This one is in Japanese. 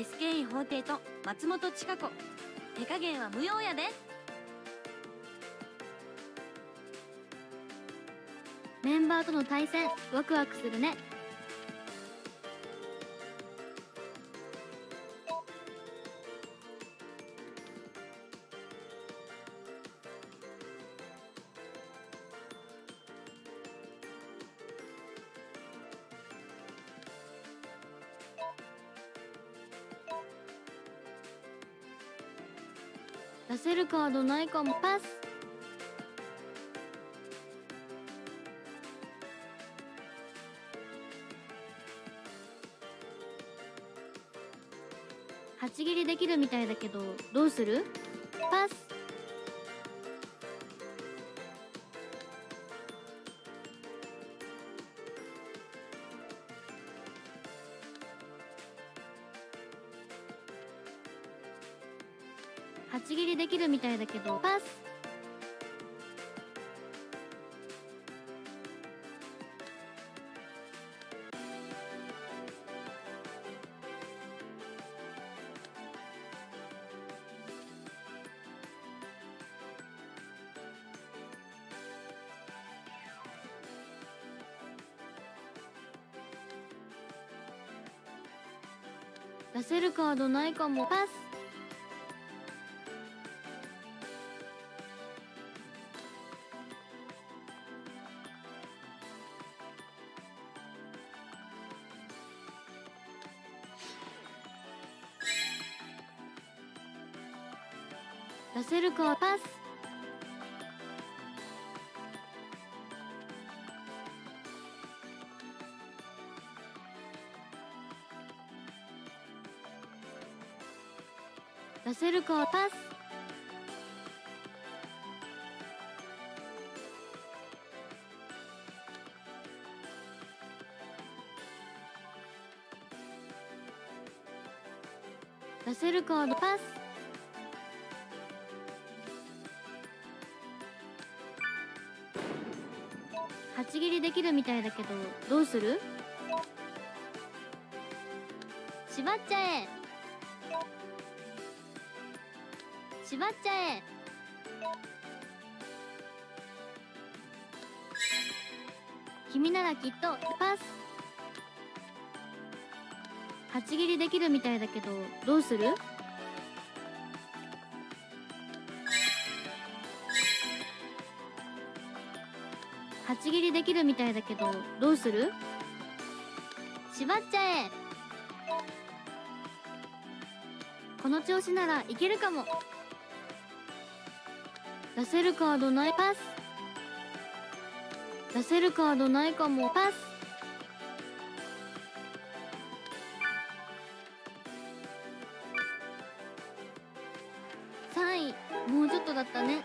SKE 法廷と松本千佳子。手加減は無用やで。メンバーとの対戦ワクワクするね。出せるカードないかも。パス。8切りできるみたいだけどどうする？パス8切りできるみたいだけど。パス。出せるカードないかも。パス。出せるかパス。出せるかパス。出せるカードパス。8切りできるみたいだけどどうする？縛っちゃえ。縛っちゃえ。君ならきっとパス8切りできるみたいだけどどうする？8切りできるみたいだけどどうする？縛っちゃえ。この調子ならいけるかも。出せるカードないパス。出せるカードないかも。パス。3位もうちょっとだったね。